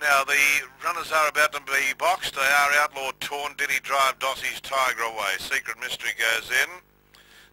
Now the runners are about to be boxed. They are Outlaw Torn, Diddy Drive, Dossie's Tiger away. Secret Mystery goes in.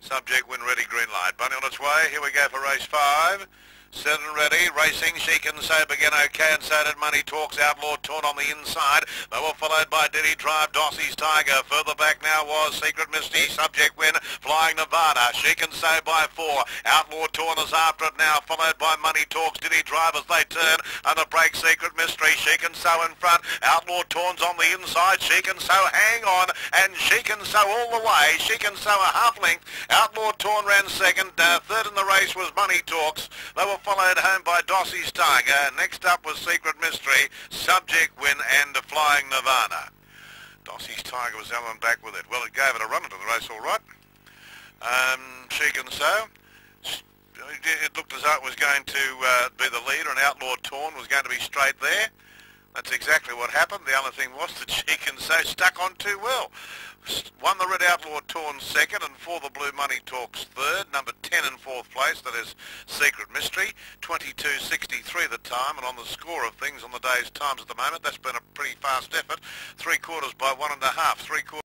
Subject win ready, green light. Bunny on its way. Here we go for race five. Set and ready, racing, she can say begin okay, and so did Money Talks, Outlaw Torn on the inside. They were followed by Diddy Drive, Dossie's Tiger. Further back now was Secret Misty, Subject Win, Flying Nevada. She can say by four. Outlaw Torn is after it now, followed by Money Talks, Diddy Drive as they turn. And the break, Secret Mystery, she can sew in front. Outlaw Torn's on the inside, she can sew, hang on, and she can sew all the way. She can sew a half length. Outlaw Torn ran second. Uh, third in the race was Money Talks. They were followed home by Dossie's Tiger. Next up was Secret Mystery, Subject Win and Flying Nirvana. Dossie's Tiger was Alan back with it. Well, it gave it a run into the race all right. Um, she can so. It looked as though it was going to uh, be the leader and Outlaw Torn was going to be straight there. That's exactly what happened. The other thing was that can say stuck on too well. Won the Red Outlaw Torn second and for the Blue Money Talks third. Number 10 in fourth place, that is Secret Mystery. 22.63 the time and on the score of things on the day's times at the moment, that's been a pretty fast effort. Three quarters by one and a half. Three quarters